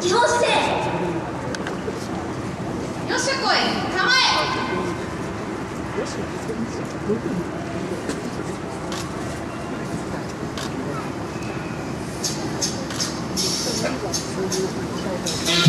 基本姿勢よっしゃ来い構え「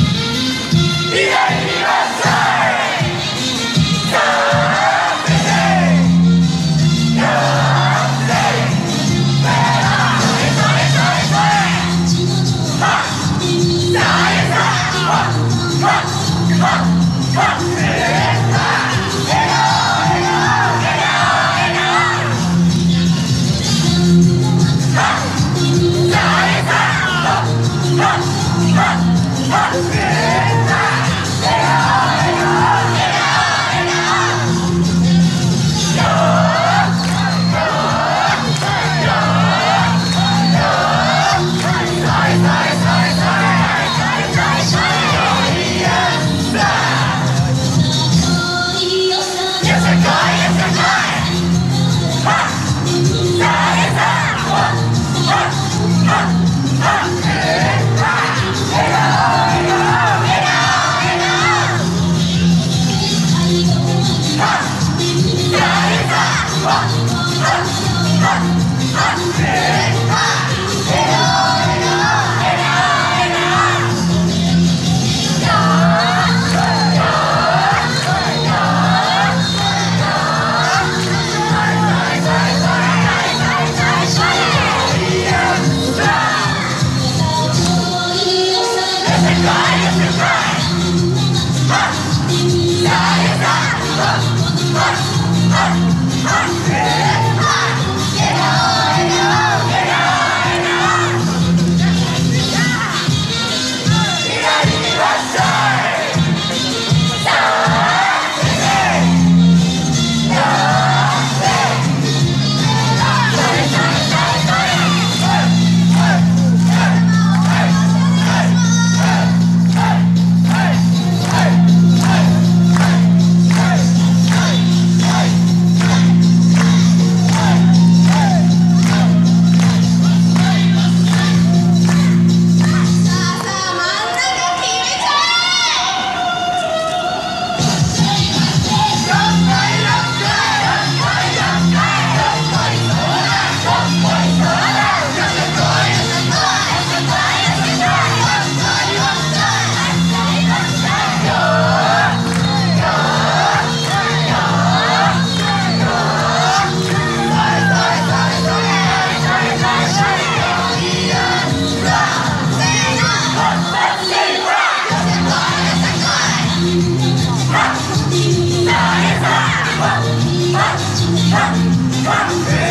Ha! Ha!